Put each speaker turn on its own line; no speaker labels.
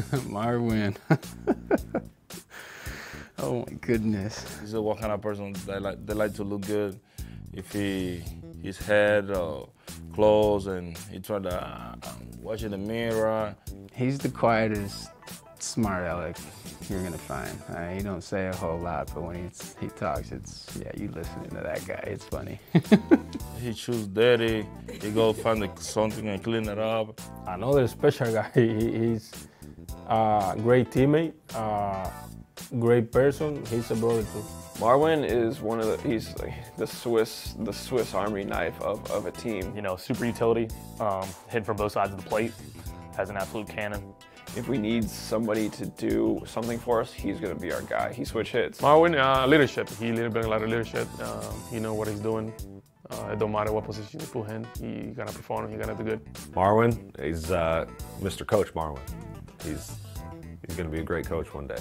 Marwin. oh my goodness.
He's a what kind of person they like they like to look good. If he his head or clothes and he try to uh, watch in the mirror.
He's the quietest, smart aleck you're gonna find. Uh, he don't say a whole lot, but when he's, he talks, it's yeah, you listening to that guy. It's funny.
he choose dirty. He go find the, something and clean it up.
Another special guy. He, he's a great teammate, a great person. He's a brother too.
Marwin is one of the, he's like the Swiss, the Swiss Army knife of, of a team.
You know, super utility, um, hitting from both sides of the plate, has an absolute cannon.
If we need somebody to do something for us, he's going to be our guy. He switch hits.
Marwin, uh, leadership. He bring a lot of leadership. Um, he know what he's doing. Uh, it don't matter what position you put him, he gonna perform. He gonna do good.
Marwin, he's uh, Mr. Coach Marwin. He's he's gonna be a great coach one day.